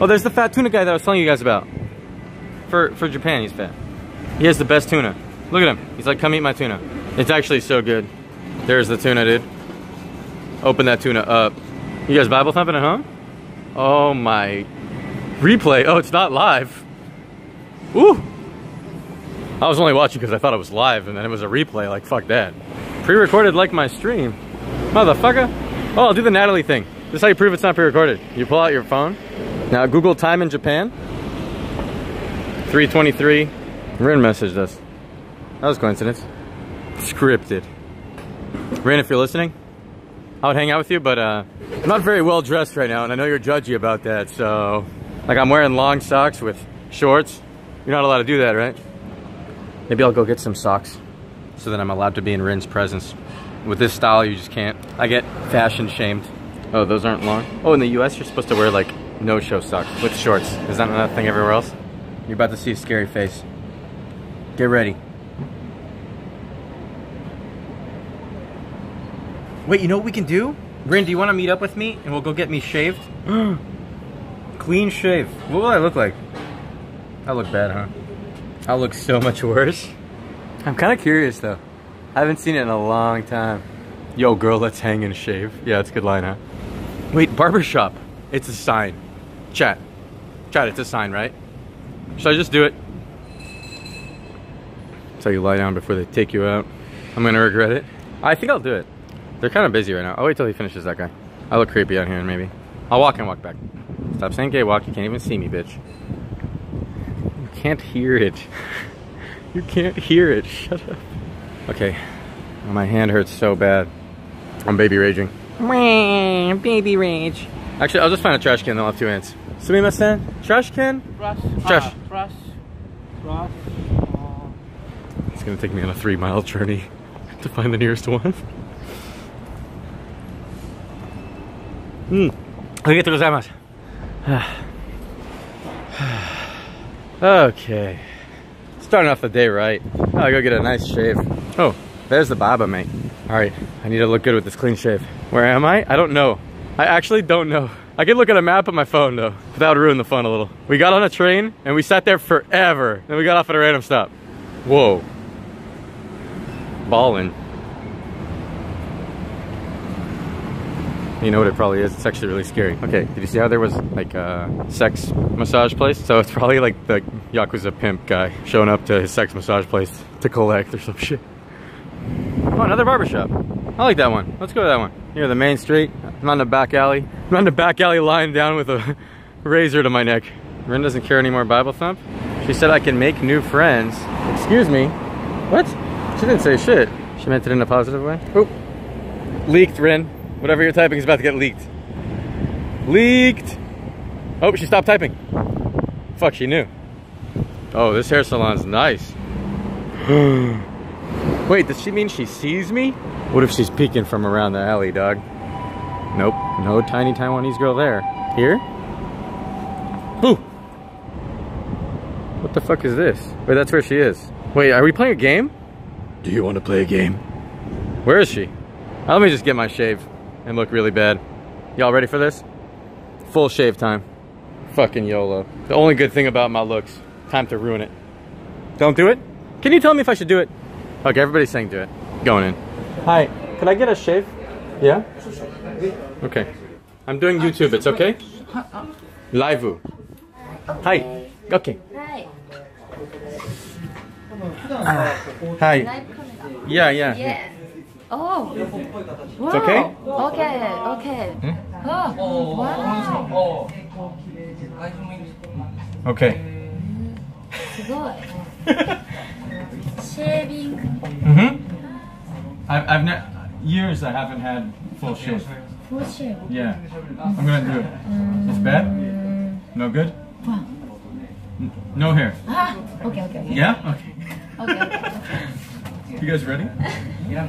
Oh, there's the fat tuna guy that I was telling you guys about. For for Japan, he's fat. He has the best tuna. Look at him. He's like, come eat my tuna. It's actually so good. There's the tuna, dude. Open that tuna up. You guys Bible thumping it, huh? Oh my. Replay. Oh, it's not live. Ooh. I was only watching because I thought it was live and then it was a replay. Like, fuck that. Pre-recorded like my stream. Motherfucker. Oh, I'll do the Natalie thing. This is how you prove it's not pre-recorded. You pull out your phone. Now Google time in Japan. 323. Rin messaged us. That was coincidence. Scripted. Rin, if you're listening, I would hang out with you, but uh, I'm not very well dressed right now, and I know you're judgy about that, so... Like, I'm wearing long socks with shorts. You're not allowed to do that, right? Maybe I'll go get some socks so that I'm allowed to be in Rin's presence. With this style, you just can't. I get fashion shamed. Oh, those aren't long? Oh, in the US, you're supposed to wear, like, no-show socks with shorts. Is that another thing everywhere else? You're about to see a scary face. Get ready. Wait, you know what we can do? Rin, do you want to meet up with me and we'll go get me shaved? Clean shave. What will I look like? I look bad, huh? I look so much worse. I'm kind of curious though. I haven't seen it in a long time. Yo, girl, let's hang and shave. Yeah, it's a good line, huh? Wait, barbershop. It's a sign. Chat. Chat, it's a sign, right? Should I just do it? So you lie down before they take you out. I'm gonna regret it. I think I'll do it. They're kind of busy right now. I'll wait till he finishes that guy. I look creepy out here, maybe. I'll walk and walk back. Stop saying gay walk. You can't even see me, bitch. You can't hear it. You can't hear it. Shut up. Okay. My hand hurts so bad. I'm baby raging. Baby rage. Actually, I'll just find a trash can. I'll have two ants. Sumimasen. Trash can. Trash. Ah, trash. Trash. Trash. It's gonna take me on a three-mile journey to find the nearest one. Hmm. Arigatou gozaimasu. Okay. Starting off the day right. Oh, I'll go get a nice shave. Oh, there's the barber, mate. All right, I need to look good with this clean shave. Where am I? I don't know. I actually don't know. I could look at a map on my phone though. But that would ruin the fun a little. We got on a train and we sat there forever. Then we got off at a random stop. Whoa. Ballin'. You know what it probably is? It's actually really scary. Okay, did you see how there was like a sex massage place? So it's probably like the Yakuza pimp guy showing up to his sex massage place to collect or some shit. Oh, another barbershop. I like that one. Let's go to that one. Here, the main street. I'm on the back alley. I'm on the back alley lying down with a razor to my neck. Rin doesn't care anymore, Bible Thump. She said I can make new friends. Excuse me. What? She didn't say shit. She meant it in a positive way. Oh. Leaked, Rin. Whatever you're typing is about to get leaked. Leaked! Oh, she stopped typing. Fuck, she knew. Oh, this hair salon's nice. Wait, does she mean she sees me? What if she's peeking from around the alley, dog? Nope, no tiny Taiwanese girl there. Here? Boo! What the fuck is this? Wait, that's where she is. Wait, are we playing a game? Do you want to play a game? Where is she? Uh, Let me just get my shave and look really bad. Y'all ready for this? Full shave time. Fucking YOLO. The only good thing about my looks, time to ruin it. Don't do it? Can you tell me if I should do it? Okay, everybody's saying do it. Going in. Hi, can I get a shave? Yeah? Okay. I'm doing YouTube, it's okay? Live. Hi. Okay. Hi. Hi. Live camera. Yeah, yeah. Yes. Oh. Wow. okay? Okay. Okay. Oh. Wow. Okay. すごい。シェービング Mm-hmm. I've, I've ne- years I haven't had full shave. Full shave. Yeah, I'm gonna do it. Um, it's bad. No good. Wow. No hair. Ah, okay, okay. Yeah. Okay. okay. okay. You guys ready? Yeah.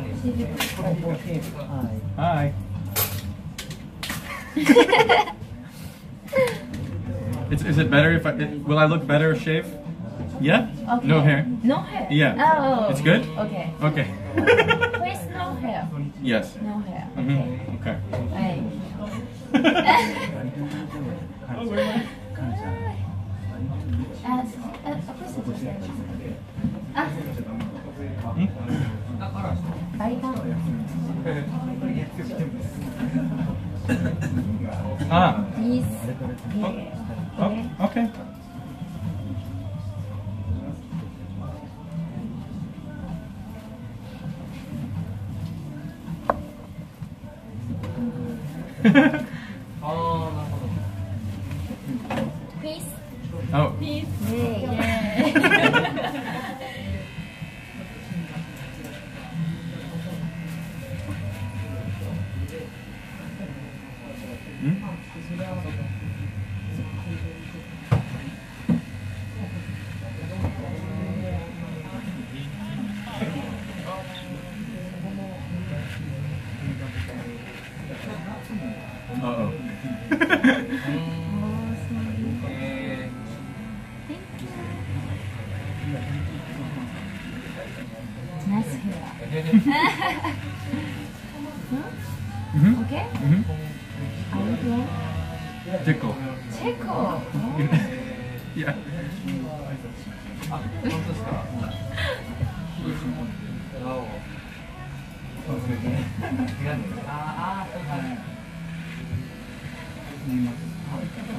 Hi. Hi. It's, is it better if I it, will I look better if shave? Yeah. Okay. No hair. No hair. Yeah. Oh. It's good. Okay. Okay. hair. Yes. No hair. Mm-hmm. Okay. Mm -hmm. Ah. Oh, oh, okay. Hey. As. Ah. Okay. Hair. Mhm. Okay? Mhm. Are you doing? Tickle. Checo. yeah.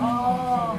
Oh.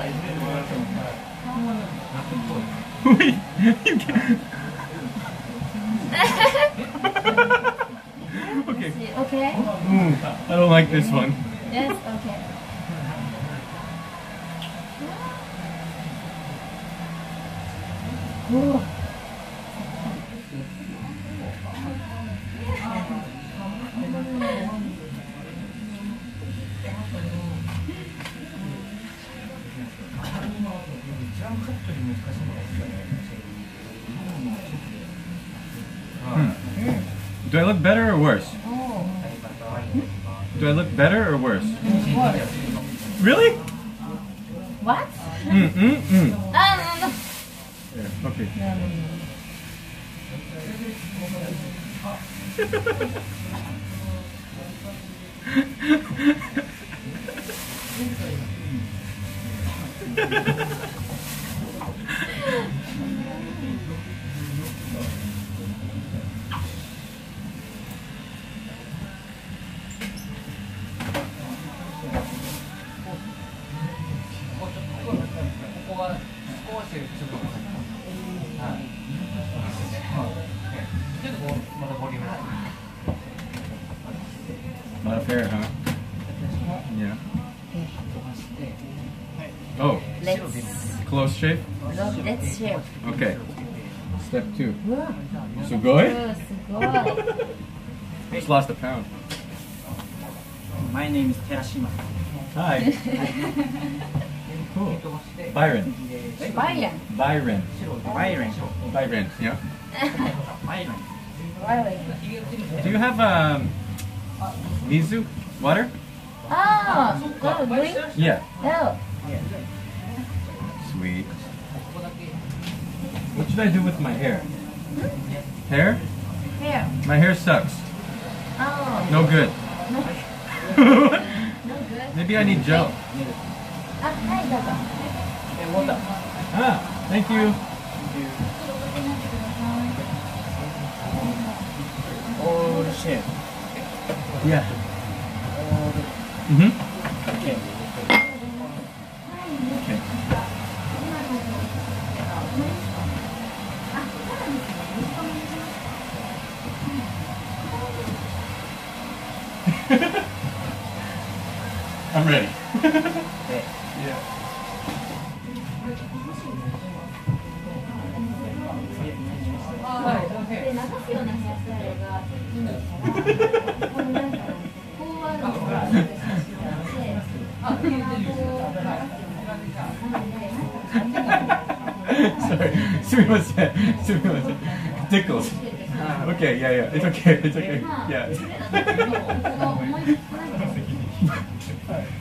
Wait, you can't. okay. okay? Ooh, I don't like this one. Do I look better or worse? Oh, Do I look better or worse? worse. Really? What? Mm mm mm. No, no. Yeah, shape? Shape. Okay. Step two. So go ahead. Just lost a pound. My name is Terashima. Hi. cool. Byron. Byron. Byron. Byron. Byron. Yeah. Byron. Do you have um, mizu water? Ah, oh, no. Yeah. No. should I do with my hair? Hmm? Hair? Hair. My hair sucks. Oh. No good. No, good. Maybe I need gel. Hey, water. Ah, Thank you. All the shit. Yeah. Mm-hmm. Okay. Okay. なので、 Sorry. すみません。すみません。Tickles. Okay, yeah, yeah. It's okay. It's okay. まあ Yeah.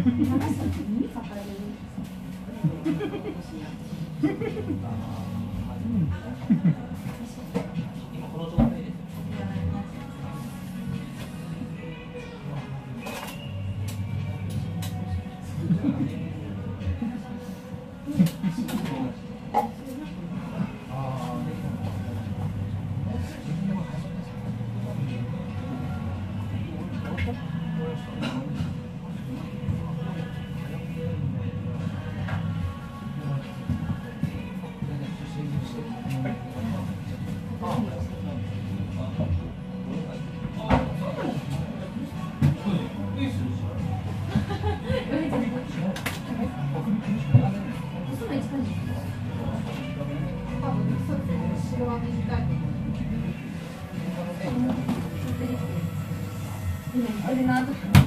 りがとうございますありがとうございます。一回かけても話すと耳かかる Ordenado.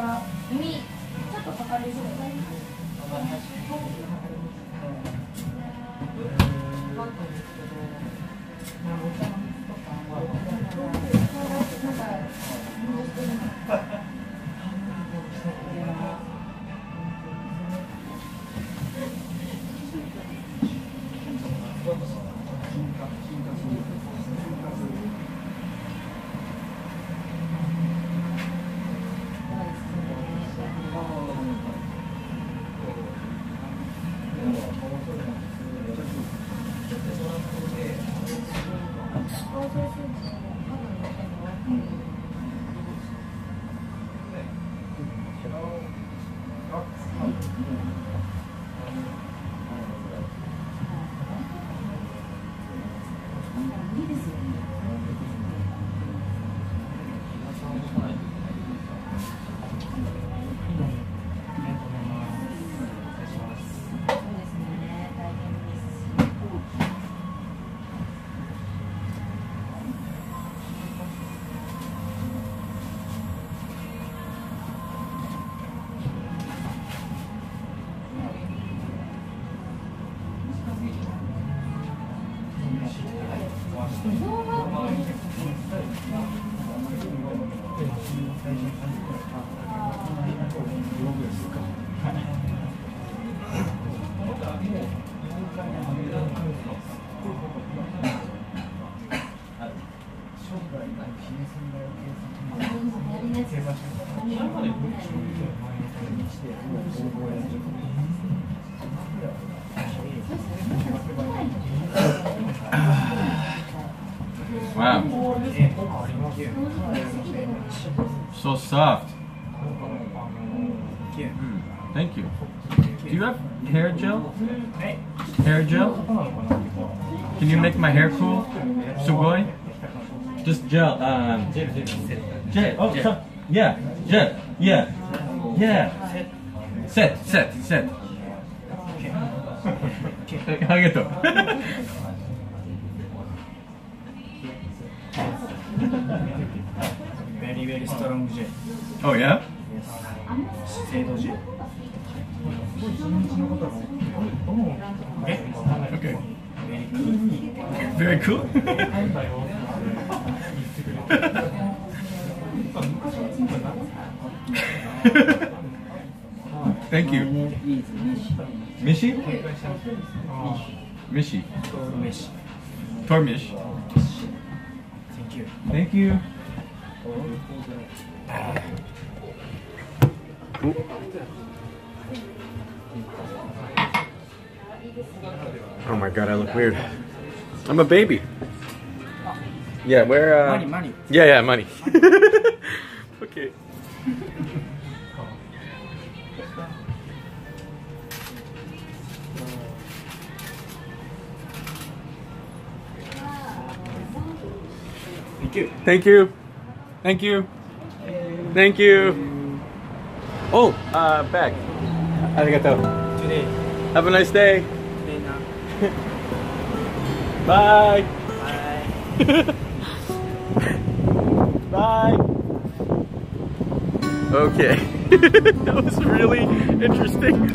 から耳ちょっとかかりそうそう。Wow. So soft. Thank you. Do you have hair gel? Hair gel? Can you make my hair cool? Sugoi? Just gel. Um, jet. Oh, jet. so- Yeah. Jet. Yeah. Yeah. Set. Set. Set. ありがとう。 very strong J. Oh yeah? Yes. Shiseido J. Okay. okay. Very cool. Very cool. Thank you. Mishi? Mishi. Tormish. Thank you. Thank you. Oh my god, I look weird. I'm a baby. Yeah, where uh Money, money. Yeah, yeah, money. okay. Thank you. Thank you. Thank you. Thank you. Oh, uh, bag. Arigato. Today. Have a nice day. Today now. Bye. Bye. Bye. Okay. that was really interesting.